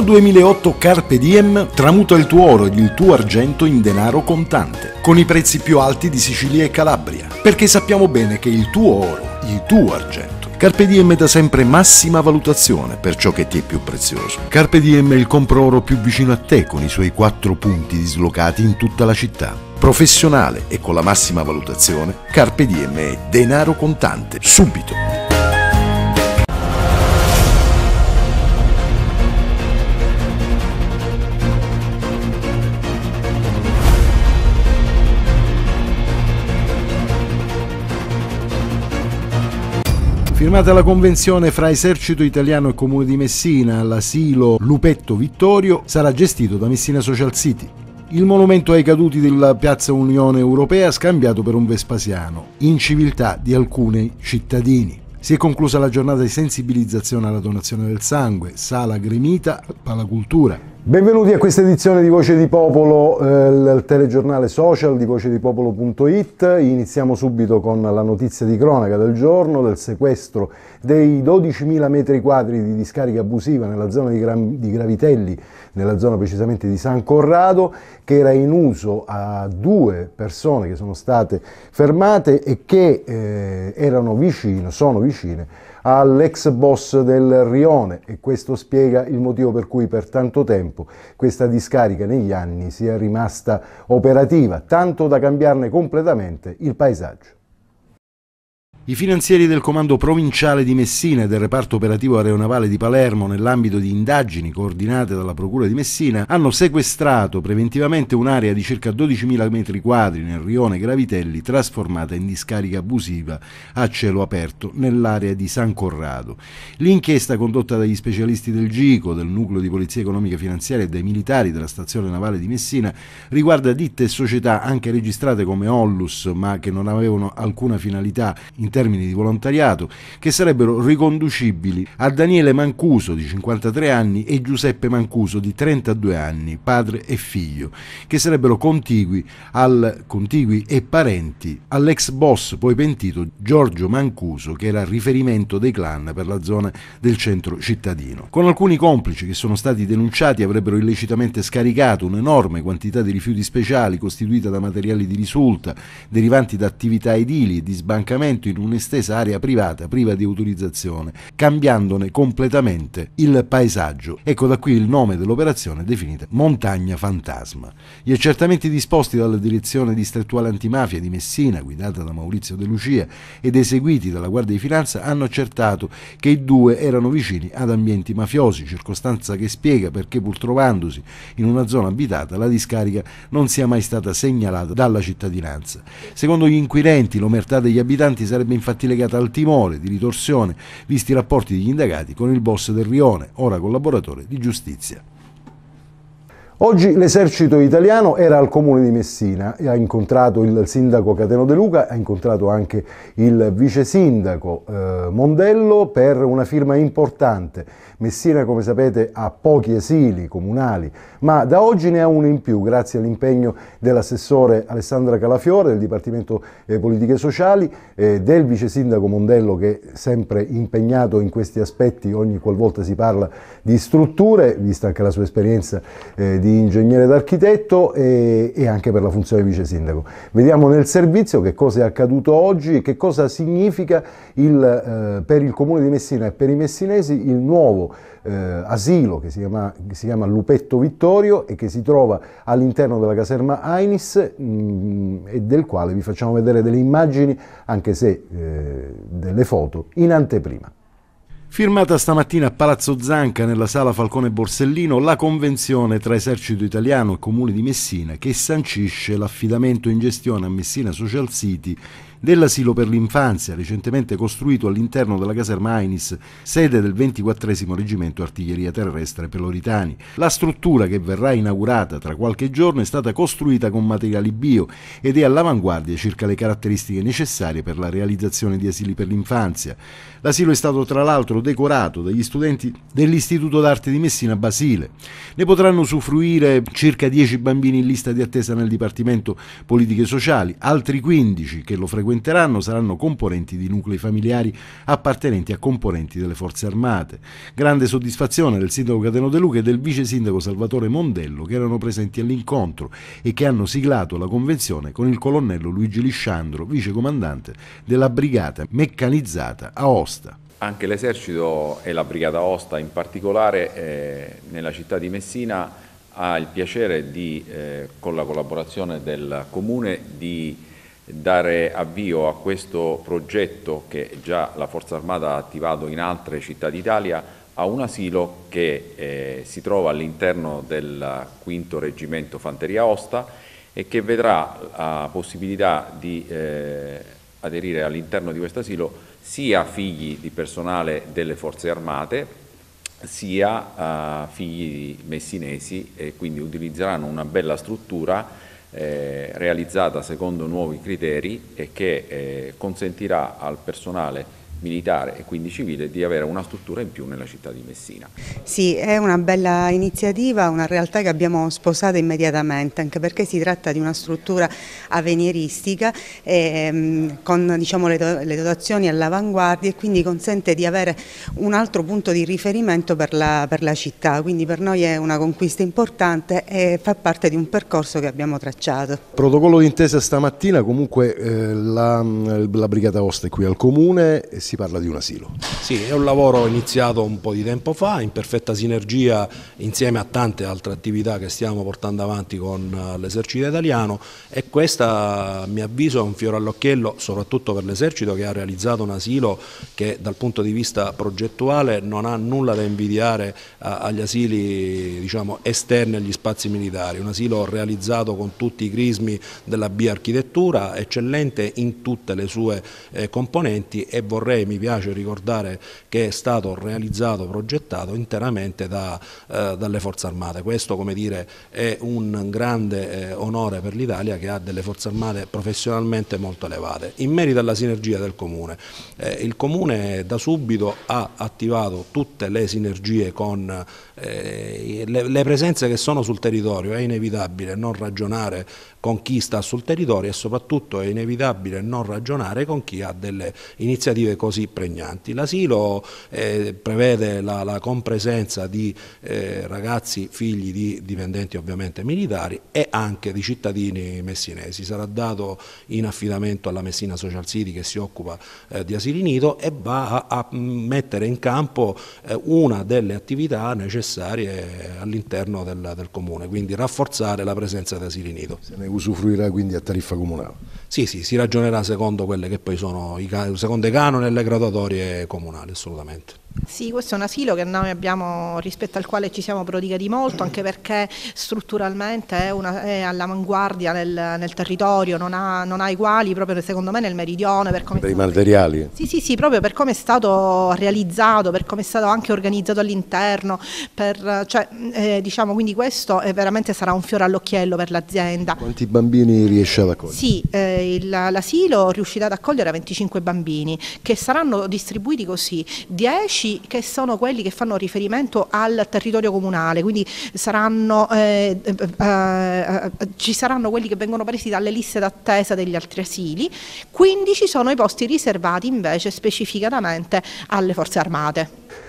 Dal 2008 Carpe Diem tramuta il tuo oro ed il tuo argento in denaro contante, con i prezzi più alti di Sicilia e Calabria, perché sappiamo bene che il tuo oro, il tuo argento, Carpe Diem dà sempre massima valutazione per ciò che ti è più prezioso. Carpe Diem è il compro oro più vicino a te con i suoi quattro punti dislocati in tutta la città. Professionale e con la massima valutazione, Carpe Diem è denaro contante, subito. Firmata la convenzione fra esercito italiano e comune di Messina, l'asilo Lupetto Vittorio sarà gestito da Messina Social City. Il monumento ai caduti della piazza Unione Europea scambiato per un Vespasiano, inciviltà di alcuni cittadini. Si è conclusa la giornata di sensibilizzazione alla donazione del sangue, sala gremita, palacultura. Benvenuti a questa edizione di Voce di Popolo, eh, il telegiornale social di vocedipopolo.it. Iniziamo subito con la notizia di cronaca del giorno del sequestro dei 12.000 metri quadri di discarica abusiva nella zona di, Gra- di, Gravitelli, nella zona precisamente di San Corrado, che era in uso a due persone che sono state fermate e che eh, erano vicino, sono vicine all'ex boss del Rione e questo spiega il motivo per cui per tanto tempo questa discarica negli anni sia rimasta operativa, tanto da cambiarne completamente il paesaggio. I finanzieri del Comando Provinciale di Messina e del Reparto Operativo Aeronavale di Palermo, nell'ambito di indagini coordinate dalla Procura di Messina, hanno sequestrato preventivamente un'area di circa 12.000 metri quadri nel rione Gravitelli, trasformata in discarica abusiva a cielo aperto nell'area di San Corrado. L'inchiesta condotta dagli specialisti del GICO, del Nucleo di Polizia Economica e Finanziaria e dai militari della Stazione Navale di Messina riguarda ditte e società anche registrate come Ollus, ma che non avevano alcuna finalità in termini di volontariato, che sarebbero riconducibili a Daniele Mancuso di 53 anni e Giuseppe Mancuso di 32 anni, padre e figlio, che sarebbero contigui, al, contigui e parenti all'ex boss poi pentito Giorgio Mancuso, che era riferimento dei clan per la zona del centro cittadino. Con alcuni complici che sono stati denunciati avrebbero illecitamente scaricato un'enorme quantità di rifiuti speciali costituita da materiali di risulta derivanti da attività edili e di sbancamento in un'estesa area privata priva di autorizzazione, cambiandone completamente il paesaggio. Ecco da qui il nome dell'operazione definita Montagna Fantasma. Gli accertamenti disposti dalla direzione distrettuale antimafia di Messina, guidata da Maurizio De Lucia, ed eseguiti dalla Guardia di Finanza hanno accertato che i due erano vicini ad ambienti mafiosi, circostanza che spiega perché pur trovandosi in una zona abitata la discarica non sia mai stata segnalata dalla cittadinanza. Secondo gli inquirenti l'omertà degli abitanti sarebbe sarebbe infatti legata al timore di ritorsione, visti i rapporti degli indagati con il boss del Rione, ora collaboratore di giustizia. Oggi l'esercito italiano era al comune di Messina, ha incontrato il sindaco Cateno De Luca, ha incontrato anche il vice sindaco eh, Mondello per una firma importante. Messina, come sapete, ha pochi asili comunali, ma da oggi ne ha uno in più grazie all'impegno dell'assessore Alessandra Calafiore del Dipartimento eh, Politiche Sociali, eh, del vice sindaco Mondello che è sempre impegnato in questi aspetti ogni qualvolta si parla di strutture, vista anche la sua esperienza eh, di di ingegnere d'architetto e, e, anche per la funzione vice sindaco. Vediamo nel servizio che cosa è accaduto oggi e che cosa significa il, eh, per il comune di Messina e per i messinesi il nuovo eh, asilo che si, chiama, che si, chiama, Lupetto Vittorio e che si trova all'interno della caserma Ainis mh, mm, e del quale vi facciamo vedere delle immagini, anche se eh, delle foto, in anteprima. Firmata stamattina a Palazzo Zanca nella sala Falcone Borsellino la convenzione tra esercito italiano e comune di Messina che sancisce l'affidamento in gestione a Messina Social City dell'asilo per l'infanzia, recentemente costruito all'interno della caserma Ainis, sede del 24 Reggimento Artiglieria Terrestre Peloritani. La struttura che verrà inaugurata tra qualche giorno è stata costruita con materiali bio ed è all'avanguardia circa le caratteristiche necessarie per la realizzazione di asili per l'infanzia. L'asilo è stato tra l'altro decorato dagli studenti dell'Istituto d'Arte di Messina Basile. Ne potranno usufruire circa 10 bambini in lista di attesa nel Dipartimento Politiche Sociali, altri 15 che lo frequentano frequenteranno saranno componenti di nuclei familiari appartenenti a componenti delle forze armate. Grande soddisfazione del sindaco Cateno De Luca e del vice sindaco Salvatore Mondello che erano presenti all'incontro e che hanno siglato la convenzione con il colonnello Luigi Lisciandro, vice comandante della brigata meccanizzata Aosta. Anche l'esercito e la Brigata Osta in particolare eh, nella città di Messina ha il piacere di, eh, con la collaborazione del Comune, di dare avvio a questo progetto che già la Forza Armata ha attivato in altre città d'Italia a un asilo che eh, si trova all'interno del quinto reggimento Fanteria Osta e che vedrà la possibilità di eh, aderire all'interno di questo asilo sia figli di personale delle forze armate sia uh, figli messinesi e quindi utilizzeranno una bella struttura eh, realizzata secondo nuovi criteri e che eh, consentirà al personale militare e quindi civile di avere una struttura in più nella città di Messina. Sì, è una bella iniziativa, una realtà che abbiamo sposato immediatamente, anche perché si tratta di una struttura avveniristica ehm, con diciamo, le, do le, dotazioni all'avanguardia e quindi consente di avere un altro punto di riferimento per la, per la città, quindi per noi è una conquista importante e fa parte di un percorso che abbiamo tracciato. Protocollo d'intesa stamattina, comunque eh, la, la Brigata Osta è qui al Comune, si parla di un asilo. Sì, è un lavoro iniziato un po' di tempo fa, in perfetta sinergia insieme a tante altre attività che stiamo portando avanti con eh, l'esercito italiano e questa a mio avviso è un fiore all'occhiello soprattutto per l'esercito che ha realizzato un asilo che dal punto di vista progettuale non ha nulla da invidiare agli asili diciamo, esterni agli spazi militari, un asilo realizzato con tutti i crismi della B-architettura, eccellente in tutte le sue eh, componenti e vorrei mi piace ricordare che è stato realizzato, progettato interamente da, eh, dalle forze armate. Questo come dire, è un grande eh, onore per l'Italia che ha delle forze armate professionalmente molto elevate. In merito alla sinergia del Comune, eh, il Comune da subito ha attivato tutte le sinergie con eh, le, le presenze che sono sul territorio, è inevitabile non ragionare con chi sta sul territorio e soprattutto è inevitabile non ragionare con chi ha delle iniziative così pregnanti. L'asilo eh, prevede la, la, compresenza di eh, ragazzi figli di dipendenti ovviamente militari e anche di cittadini messinesi. Sarà dato in affidamento alla Messina Social City che si occupa eh, di asili nido e va a, a mettere in campo eh, una delle attività necessarie all'interno del, del comune, quindi rafforzare la presenza di asili nido usufruirà quindi a tariffa comunale? Sì, sì, si ragionerà secondo quelle che poi sono i, secondo i canoni e le graduatorie comunali, assolutamente. Sì, questo è un asilo che noi abbiamo, rispetto al quale ci siamo prodigati molto, anche perché strutturalmente è, una, è all'avanguardia nel, nel, territorio, non ha, non ha uguali proprio secondo me nel meridione. Per, per i materiali? Sì, sì, sì, proprio per come è stato realizzato, per come è stato anche organizzato all'interno, cioè, eh, diciamo, quindi questo veramente sarà un fiore all'occhiello per l'azienda. Quanti bambini riesce ad accogliere? Sì, eh, l'asilo riuscirà ad accogliere 25 bambini che saranno distribuiti così, 10 uffici che sono quelli che fanno riferimento al territorio comunale, quindi saranno, eh, eh, eh, ci saranno quelli che vengono presi dalle liste d'attesa degli altri asili, 15 sono i posti riservati invece specificatamente alle forze armate.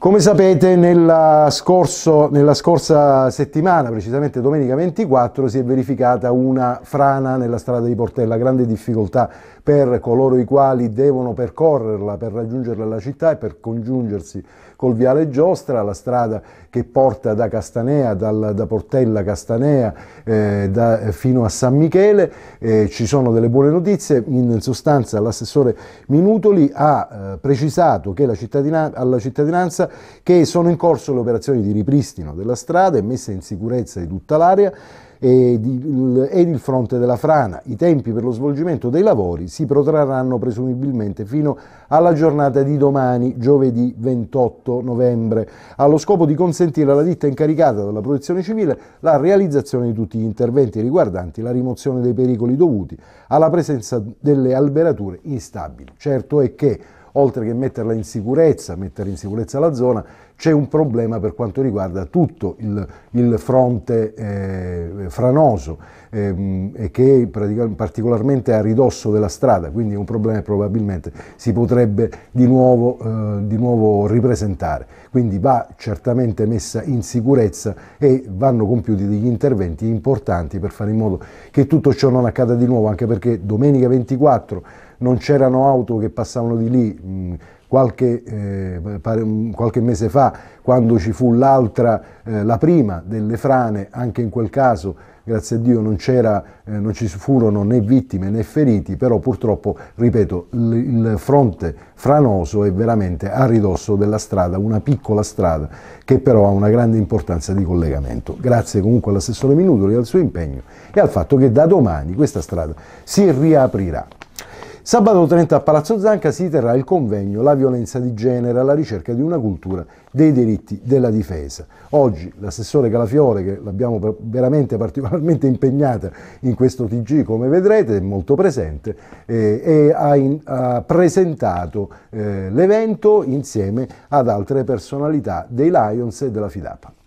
Come sapete nella, scorso, nella, scorsa settimana, precisamente domenica 24, si è verificata una frana nella strada di Portella, grande difficoltà per coloro i quali devono percorrerla per raggiungere la città e per congiungersi col Viale Giostra, la strada che porta da Castanea, dal, da Portella Castanea eh, da, fino a San Michele. Eh, ci sono delle buone notizie, in sostanza l'assessore Minutoli ha eh, precisato cittadina, alla cittadinanza che sono in corso le operazioni di ripristino della strada e messa in sicurezza di tutta l'area ed il fronte della frana. I tempi per lo svolgimento dei lavori si protrarranno presumibilmente fino alla giornata di domani, giovedì 28 novembre, allo scopo di consentire alla ditta incaricata dalla protezione civile la realizzazione di tutti gli interventi riguardanti la rimozione dei pericoli dovuti alla presenza delle alberature instabili. Certo è che oltre che metterla in sicurezza, mettere in sicurezza la zona, c'è un problema per quanto riguarda tutto il, il fronte eh, franoso eh, che è particolarmente a ridosso della strada, quindi è un problema che probabilmente si potrebbe di nuovo, eh, di nuovo ripresentare. Quindi va certamente messa in sicurezza e vanno compiuti degli interventi importanti per fare in modo che tutto ciò non accada di nuovo, anche perché domenica 24 non c'erano auto che passavano di lì. Mh, qualche, eh, qualche, mese fa, quando ci fu l'altra, eh, la prima delle frane, anche in quel caso, grazie a Dio, non, eh, non, ci furono né vittime né feriti, però purtroppo, ripeto, il fronte franoso è veramente a ridosso della strada, una piccola strada che però ha una grande importanza di collegamento. Grazie comunque all'assessore Minutoli, al suo impegno e al fatto che da domani questa strada si riaprirà. Sabato 30 a Palazzo Zanca si terrà il convegno La violenza di genere alla ricerca di una cultura dei diritti della difesa. Oggi l'assessore Calafiore, che l'abbiamo veramente particolarmente impegnata in questo TG, come vedrete, è molto presente, eh, e ha, in, ha presentato eh, l'evento insieme ad altre personalità dei Lions e della Fidapa.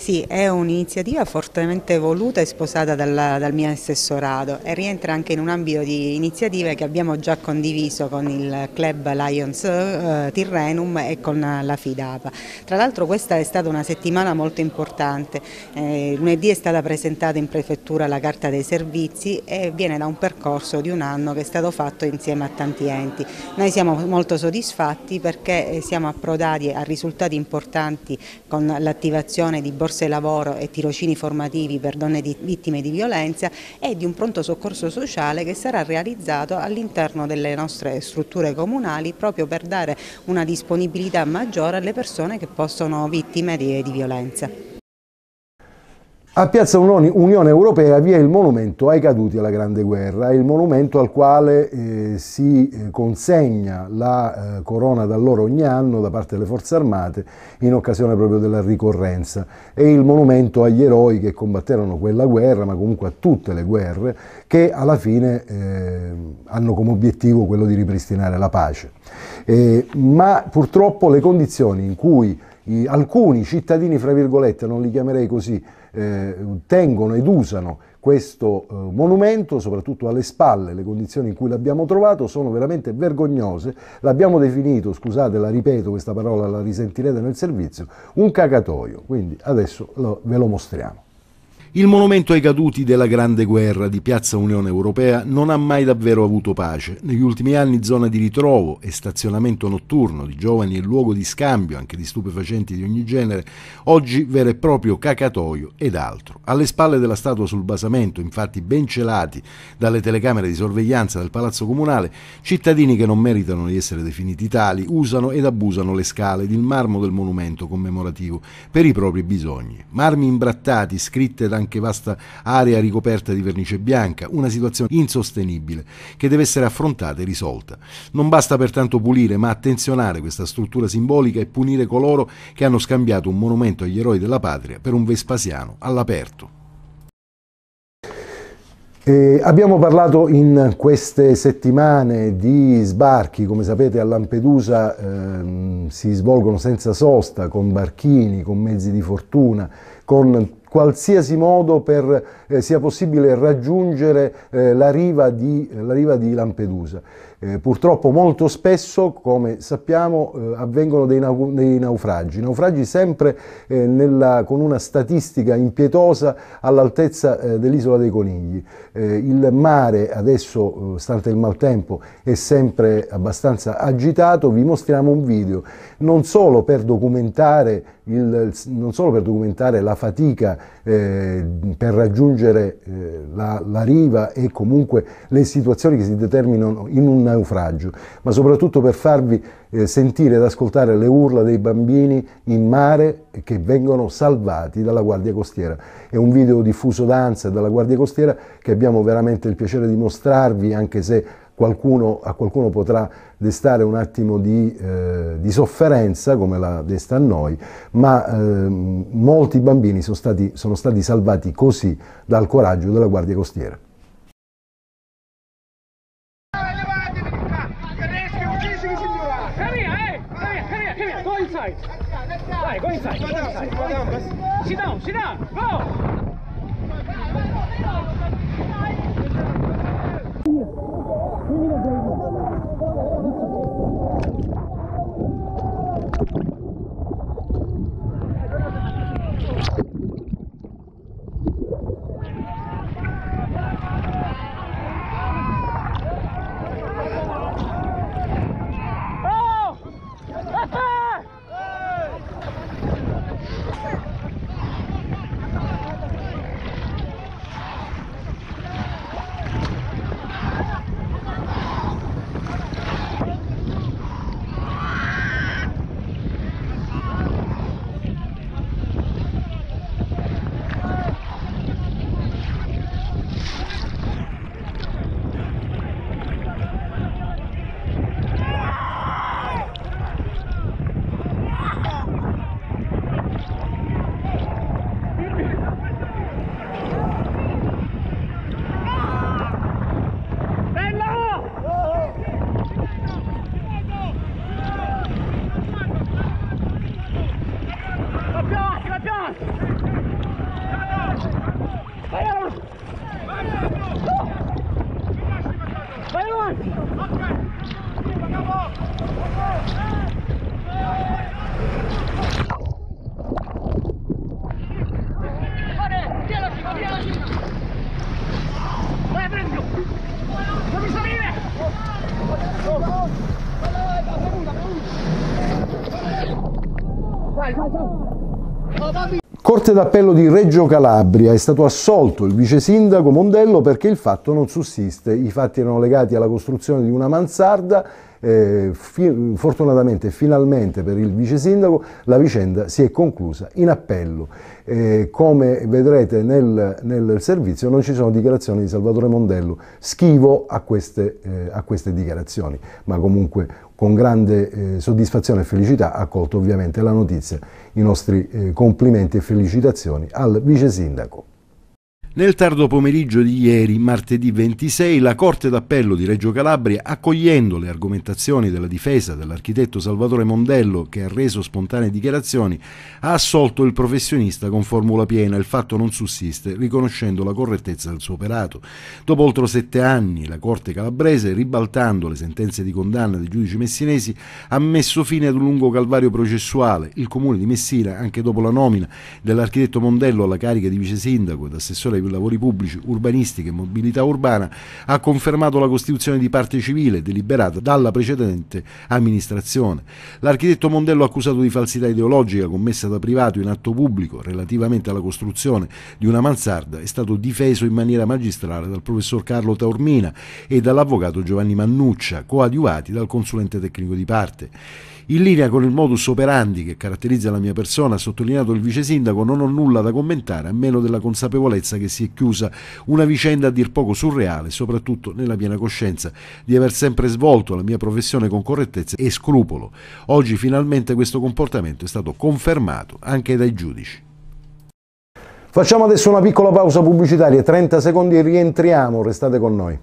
Sì, è un'iniziativa fortemente voluta e sposata dalla, dal mio assessorato e rientra anche in un ambito di iniziative che abbiamo già condiviso con il club Lions eh, Tirrenum e con la FIDAPA. Tra l'altro questa è stata una settimana molto importante, eh, lunedì è stata presentata in prefettura la carta dei servizi e viene da un percorso di un anno che è stato fatto insieme a tanti enti. Noi siamo molto soddisfatti perché eh, siamo approdati a risultati importanti con l'attivazione di borse borse lavoro e tirocini formativi per donne di, vittime di violenza e di un pronto soccorso sociale che sarà realizzato all'interno delle nostre strutture comunali proprio per dare una disponibilità maggiore alle persone che possono vittime di, di violenza. A Piazza Unione Europea vi è il monumento ai caduti alla Grande Guerra, il monumento al quale eh, si eh, consegna la eh, corona d'alloro ogni anno da parte delle forze armate in occasione proprio della ricorrenza. È il monumento agli eroi che combatterono quella guerra, ma comunque a tutte le guerre, che alla fine eh, hanno come obiettivo quello di ripristinare la pace. Eh, ma purtroppo le condizioni in cui i, alcuni cittadini, fra virgolette, non li chiamerei così, eh, tengono ed usano questo eh, monumento, soprattutto alle spalle, le condizioni in cui l'abbiamo trovato sono veramente vergognose. L'abbiamo definito, scusate, la ripeto, questa parola la risentirete nel servizio, un cagatoio. Quindi adesso lo, ve lo mostriamo. Il monumento ai caduti della Grande Guerra di Piazza Unione Europea non ha mai davvero avuto pace. Negli ultimi anni zona di ritrovo e stazionamento notturno di giovani e luogo di scambio anche di stupefacenti di ogni genere, oggi vero e proprio cacatoio ed altro. Alle spalle della statua sul basamento, infatti ben celati dalle telecamere di sorveglianza del Palazzo Comunale, cittadini che non meritano di essere definiti tali usano ed abusano le scale ed il marmo del monumento commemorativo per i propri bisogni. Marmi imbrattati, scritte da anche vasta area ricoperta di vernice bianca, una situazione insostenibile che deve essere affrontata e risolta. Non basta pertanto pulire, ma attenzionare questa struttura simbolica e punire coloro che hanno scambiato un monumento agli eroi della patria per un Vespasiano all'aperto. Eh, abbiamo parlato in queste settimane di sbarchi, come sapete a Lampedusa eh, si svolgono senza sosta, con barchini, con mezzi di fortuna, con qualsiasi modo per eh, sia possibile raggiungere eh, la, riva di, la, riva di, Lampedusa. Eh, purtroppo molto spesso, come sappiamo, eh, avvengono dei, nau dei, naufragi, naufragi sempre eh, nella, con una statistica impietosa all'altezza eh, dell'isola dei Conigli. il mare adesso, stante il maltempo, è sempre abbastanza agitato, vi mostriamo un video. Non solo per documentare, il, non solo per documentare la fatica eh, per raggiungere eh, la, la, riva e comunque le situazioni che si determinano in un naufragio, ma soprattutto per farvi eh, sentire ed ascoltare le urla dei bambini in mare che vengono salvati dalla Guardia Costiera. È un video diffuso da ANSA dalla Guardia Costiera che abbiamo veramente il piacere di mostrarvi, anche se qualcuno, a qualcuno potrà destare un attimo di, eh, di, sofferenza, come la desta a noi, ma eh, molti bambini sono stati, sono stati salvati così dal coraggio della Guardia Costiera. Sit down, sit down, go! Corte d'Appello di Reggio Calabria è stato assolto il vice sindaco Mondello perché il fatto non sussiste. I fatti erano legati alla costruzione di una mansarda. Eh, fi fortunatamente, finalmente per il vice sindaco, la vicenda si è conclusa in appello. Eh, come vedrete nel, nel, servizio non ci sono dichiarazioni di Salvatore Mondello. Schivo a queste, eh, a queste dichiarazioni, ma comunque con grande eh, soddisfazione e felicità ha accolto ovviamente la notizia, i nostri eh, complimenti e felicitazioni al vice sindaco. Nel tardo pomeriggio di ieri, martedì 26, la Corte d'Appello di Reggio Calabria, accogliendo le argomentazioni della difesa dell'architetto Salvatore Mondello, che ha reso spontanee dichiarazioni, ha assolto il professionista con formula piena. Il fatto non sussiste, riconoscendo la correttezza del suo operato. Dopo oltre sette anni, la Corte calabrese, ribaltando le sentenze di condanna dei giudici messinesi, ha messo fine ad un lungo calvario processuale. Il comune di Messina, anche dopo la nomina dell'architetto Mondello alla carica di vice sindaco ed assessore ai lavori pubblici, urbanistica e mobilità urbana, ha confermato la costituzione di parte civile deliberata dalla precedente amministrazione. L'architetto Mondello accusato di falsità ideologica commessa da privato in atto pubblico relativamente alla costruzione di una mansarda è stato difeso in maniera magistrale dal professor Carlo Taormina e dall'avvocato Giovanni Mannuccia, coadiuvati dal consulente tecnico di parte. In linea con il modus operandi che caratterizza la mia persona, ha sottolineato il vice sindaco, non ho nulla da commentare a meno della consapevolezza che si è chiusa una vicenda a dir poco surreale, soprattutto nella piena coscienza di aver sempre svolto la mia professione con correttezza e scrupolo. Oggi finalmente questo comportamento è stato confermato anche dai giudici. Facciamo adesso una piccola pausa pubblicitaria, 30 secondi e rientriamo, restate con noi.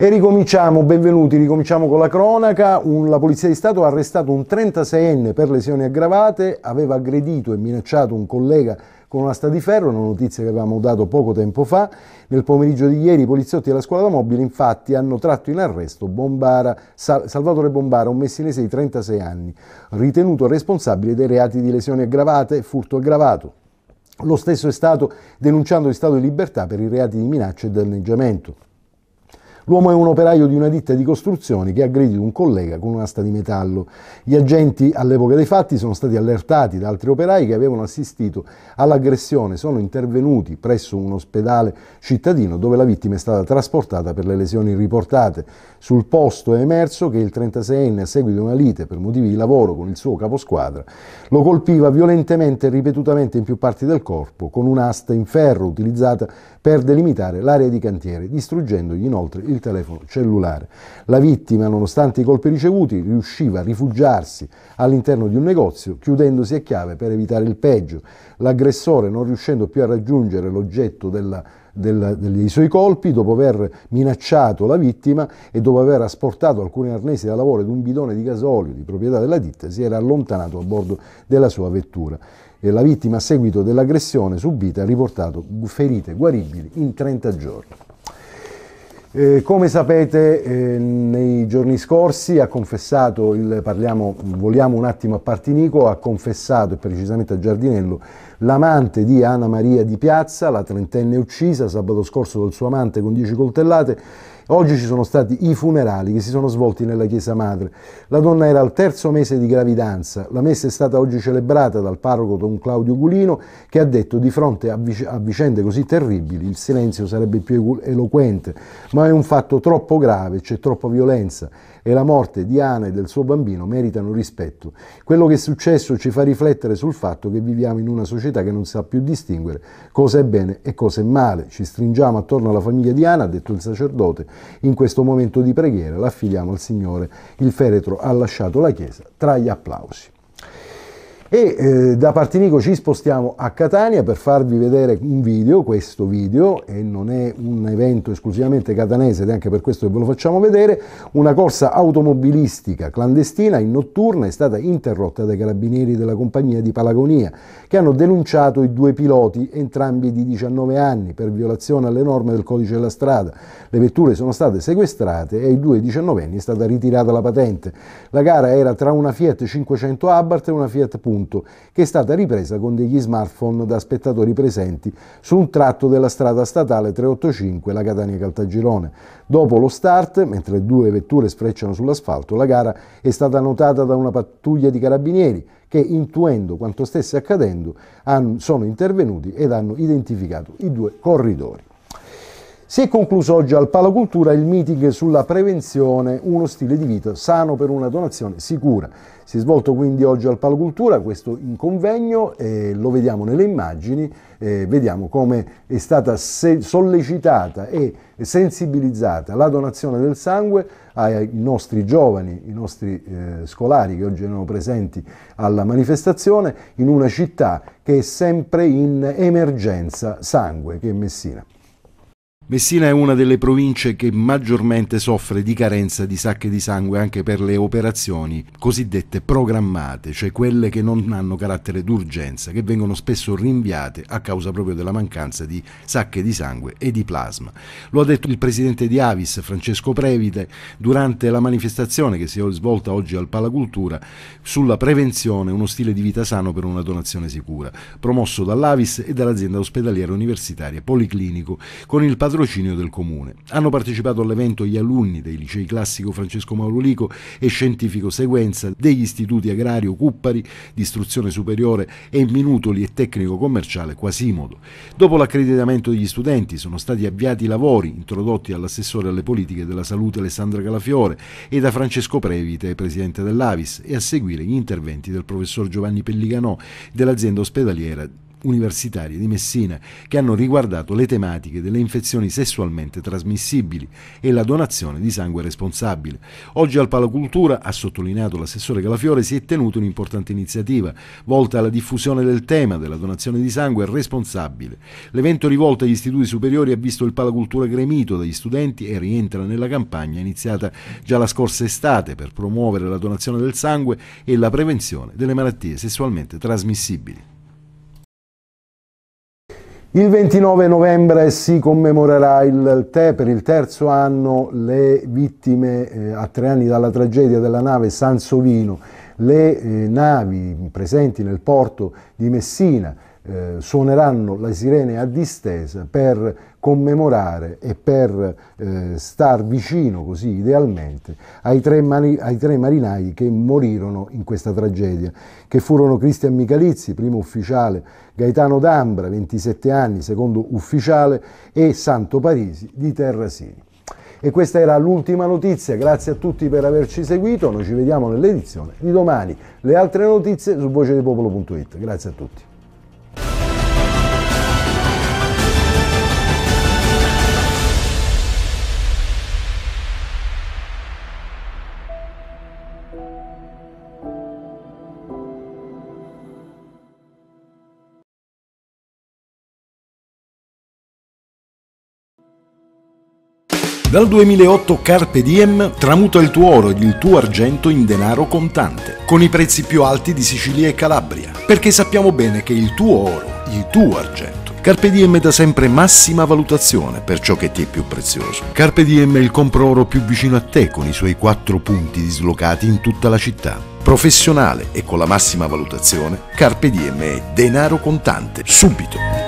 E ricominciamo, benvenuti, ricominciamo con la cronaca. Un, la Polizia di Stato ha arrestato un 36enne per lesioni aggravate, aveva aggredito e minacciato un collega con un'asta di ferro, una notizia che avevamo dato poco tempo fa. Nel pomeriggio di ieri i poliziotti della squadra mobile infatti hanno tratto in arresto Bombara, Sal, Salvatore Bombara, un messinese di 36 anni, ritenuto responsabile dei reati di lesioni aggravate e furto aggravato. Lo stesso è stato denunciando in stato di libertà per i reati di minaccia e danneggiamento. L'uomo è un operaio di una ditta di costruzioni che ha aggredito un collega con un'asta di metallo. Gli agenti all'epoca dei fatti sono stati allertati da altri operai che avevano assistito all'aggressione, sono intervenuti presso un ospedale cittadino dove la vittima è stata trasportata per le lesioni riportate. Sul posto è emerso che il 36enne a seguito di una lite per motivi di lavoro con il suo caposquadra lo colpiva violentemente e ripetutamente in più parti del corpo con un'asta in ferro utilizzata per delimitare l'area di cantiere, distruggendogli inoltre il telefono cellulare. La vittima, nonostante i colpi ricevuti, riusciva a rifugiarsi all'interno di un negozio, chiudendosi a chiave per evitare il peggio. L'aggressore, non riuscendo più a raggiungere l'oggetto della del, dei suoi colpi, dopo aver minacciato la vittima e dopo aver asportato alcuni arnesi da lavoro ed un bidone di gasolio di proprietà della ditta, si era allontanato a bordo della sua vettura. E la vittima, a seguito dell'aggressione subita, ha riportato ferite guaribili in 30 giorni. Eh, come sapete eh, nei giorni scorsi ha confessato, il, parliamo, voliamo un attimo a Partinico, ha confessato, e precisamente a Giardinello, l'amante di Anna Maria di Piazza, la trentenne uccisa sabato scorso dal suo amante con 10 coltellate, Oggi ci sono stati i funerali che si sono svolti nella chiesa madre. La donna era al terzo mese di gravidanza. La messa è stata oggi celebrata dal parroco Don Claudio Gulino che ha detto di fronte a, vic a vicende così terribili il silenzio sarebbe più eloquente, ma è un fatto troppo grave, c'è troppa violenza e la morte di Ana e del suo bambino meritano rispetto. Quello che è successo ci fa riflettere sul fatto che viviamo in una società che non sa più distinguere cosa è bene e cosa è male. Ci stringiamo attorno alla famiglia di Ana, ha detto il sacerdote, in questo momento di preghiera, l'affidiamo al Signore. Il feretro ha lasciato la chiesa tra gli applausi. E eh, da Partinico ci spostiamo a Catania per farvi vedere un video, questo video, e non è un evento esclusivamente catanese ed è anche per questo che ve lo facciamo vedere, una corsa automobilistica clandestina in notturna è stata interrotta dai carabinieri della compagnia di Palagonia, che hanno denunciato i due piloti, entrambi di 19 anni, per violazione alle norme del codice della strada. Le vetture sono state sequestrate e ai due diciannovenni è stata ritirata la patente. La gara era tra una Fiat 500 Abarth e una Fiat Punto punto, che è stata ripresa con degli smartphone da spettatori presenti su un tratto della strada statale 385, la Catania-Caltagirone. Dopo lo start, mentre due vetture sfrecciano sull'asfalto, la gara è stata notata da una pattuglia di carabinieri che, intuendo quanto stesse accadendo, sono intervenuti ed hanno identificato i due corridori. Si è concluso oggi al Palacultura il meeting sulla prevenzione, uno stile di vita sano per una donazione sicura. Si è svolto quindi oggi al Palacultura questo convegno, eh, lo vediamo nelle immagini, eh, vediamo come è stata sollecitata e sensibilizzata la donazione del sangue ai nostri giovani, i nostri eh, scolari che oggi erano presenti alla manifestazione in una città che è sempre in emergenza sangue, che è Messina. Messina è una delle province che maggiormente soffre di carenza di sacche di sangue anche per le operazioni cosiddette programmate, cioè quelle che non hanno carattere d'urgenza, che vengono spesso rinviate a causa proprio della mancanza di sacche di sangue e di plasma. Lo ha detto il presidente di Avis, Francesco Previte, durante la manifestazione che si è svolta oggi al Palacultura sulla prevenzione, uno stile di vita sano per una donazione sicura, promosso dall'Avis e dall'azienda ospedaliera universitaria Policlinico con il patrocinio patrocinio del comune. Hanno partecipato all'evento gli alunni dei licei classico Francesco Maurolico e scientifico Seguenza degli istituti agrario Cuppari di istruzione superiore e Minutoli e tecnico commerciale Quasimodo. Dopo l'accreditamento degli studenti sono stati avviati i lavori introdotti dall'assessore alle politiche della salute Alessandra Calafiore e da Francesco Previte, presidente dell'Avis, e a seguire gli interventi del professor Giovanni Pelliganò dell'azienda ospedaliera universitarie di Messina che hanno riguardato le tematiche delle infezioni sessualmente trasmissibili e la donazione di sangue responsabile. Oggi al Palacultura, ha sottolineato l'assessore Calafiore, si è tenuta un'importante iniziativa volta alla diffusione del tema della donazione di sangue responsabile. L'evento rivolto agli istituti superiori ha visto il Palacultura gremito dagli studenti e rientra nella campagna iniziata già la scorsa estate per promuovere la donazione del sangue e la prevenzione delle malattie sessualmente trasmissibili. Il 29 novembre si commemorerà il TE per il terzo anno le vittime eh, a tre anni dalla tragedia della nave Sansovino. Le eh, navi presenti nel porto di Messina eh, suoneranno le sirene a distesa per commemorare e per eh, star vicino così idealmente ai tre, mani, ai tre, marinai che morirono in questa tragedia, che furono Cristian Michalizzi, primo ufficiale, Gaetano D'Ambra, 27 anni, secondo ufficiale, e Santo Parisi di Terrasini. E questa era l'ultima notizia, grazie a tutti per averci seguito, noi ci vediamo nell'edizione di domani. Le altre notizie su vocedepopolo.it. Grazie a tutti. Dal 2008 Carpe Diem tramuta il tuo oro ed il tuo argento in denaro contante, con i prezzi più alti di Sicilia e Calabria, perché sappiamo bene che il tuo oro, il tuo argento, Carpe Diem dà sempre massima valutazione per ciò che ti è più prezioso. Carpe Diem è il compro oro più vicino a te con i suoi quattro punti dislocati in tutta la città. Professionale e con la massima valutazione, Carpe Diem è denaro contante, subito.